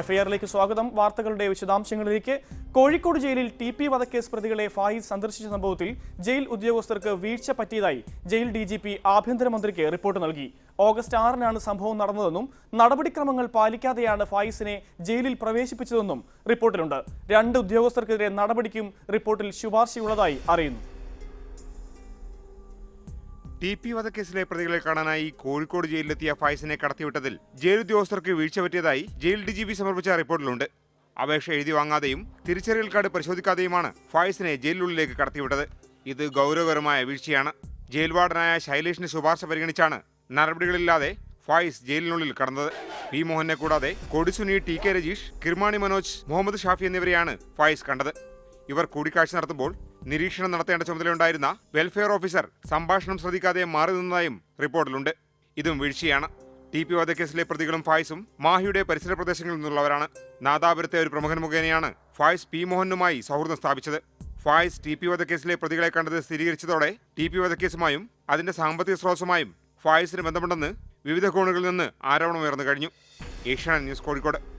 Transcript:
എഫ്ഐആറിലേക്ക് സ്വാഗതം. വാർത്തകളുടെ വിശദാംശങ്ങളിലേക്ക്. കോഴിക്കോട് ജയിലിൽ ടി പി വധക്കേസ് പ്രതികളെ ഫായിസ് സന്ദർശിച്ച സംഭവത്തിൽ ജയിൽ ഉദ്യോഗസ്ഥർക്ക് വീഴ്ച പറ്റിയതായി ജയിൽ ഡി ജി പി ആഭ്യന്തരമന്ത്രിക്ക് റിപ്പോർട്ട് നൽകി. ഓഗസ്റ്റ് ആറിനാണ് സംഭവം നടന്നതെന്നും നടപടിക്രമങ്ങൾ പാലിക്കാതെയാണ് ഫായിസിനെ ജയിലിൽ പ്രവേശിപ്പിച്ചതെന്നും റിപ്പോർട്ടിലുണ്ട്. രണ്ട് ഉദ്യോഗസ്ഥർക്കെതിരെ നടപടിക്കും റിപ്പോർട്ടിൽ ശുപാർശയുള്ളതായി അറിയുന്നു. ടി പി വധക്കേസിലെ പ്രതികളെ കാണാനായി കോഴിക്കോട് ജയിലിലെത്തിയ ഫൈസിനെ കടത്തിവിട്ടതിൽ ജയിൽ ഉദ്യോഗസ്ഥർക്ക് വീഴ്ച പറ്റിയതായി ജയിൽ ഡി ജി പി സമർപ്പിച്ച റിപ്പോർട്ടിലുണ്ട്. അപേക്ഷ എഴുതി വാങ്ങാതെയും തിരിച്ചറിയൽ കാർഡ് പരിശോധിക്കാതെയുമാണ് ഫൈസിനെ ജയിലിനുള്ളിലേക്ക് കടത്തിവിട്ടത്. ഇത് ഗൗരവകരമായ വീഴ്ചയാണ്. ജയിൽ വാർഡനായ ശൈലേഷിന്റെ ശുപാർശ പരിഗണിച്ചാണ് നടപടികളില്ലാതെ ഫായിസ് ജയിലിനുള്ളിൽ കടന്നത്. പി മോഹനെ കൂടാതെ കൊടിസുനി ടി കെ രജീഷ് കിർമാണി മനോജ് മുഹമ്മദ് ഷാഫി എന്നിവരെയാണ് ഫായിസ് കണ്ടത്. ഇവർ കൂടിക്കാഴ്ച നടത്തുമ്പോൾ നിരീക്ഷണം നടത്തേണ്ട ചുമതലയുണ്ടായിരുന്ന വെൽഫെയർ ഓഫീസർ സംഭാഷണം ശ്രദ്ധിക്കാതെ മാറി നിന്നതായും റിപ്പോർട്ടിലുണ്ട്. ഇതും വീഴ്ചയാണ്. ടി പി വധക്കേസിലെ പ്രതികളും ഫായ്സും മാഹിയുടെ പരിസര പ്രദേശങ്ങളിൽ നിന്നുള്ളവരാണ്. നാദാപുരത്തെ ഒരു പ്രമുഖൻ മുഖേനയാണ് ഫായ്സ് പി മോഹനുമായി സൗഹൃദം സ്ഥാപിച്ചത്. ഫായ്സ് ടി പി വധക്കേസിലെ പ്രതികളെ കണ്ടത് സ്ഥിരീകരിച്ചതോടെ ടി പി വധക്കേസുമായും അതിന്റെ സാമ്പത്തിക സ്രോതസ്സുമായും ഫായ്സിന് ബന്ധമുണ്ടെന്ന് വിവിധ കോണുകളിൽ നിന്ന് ആരോപണം ഉയർന്നു കഴിഞ്ഞു. ഏഷ്യാനെറ്റ് ന്യൂസ് കോഴിക്കോട്.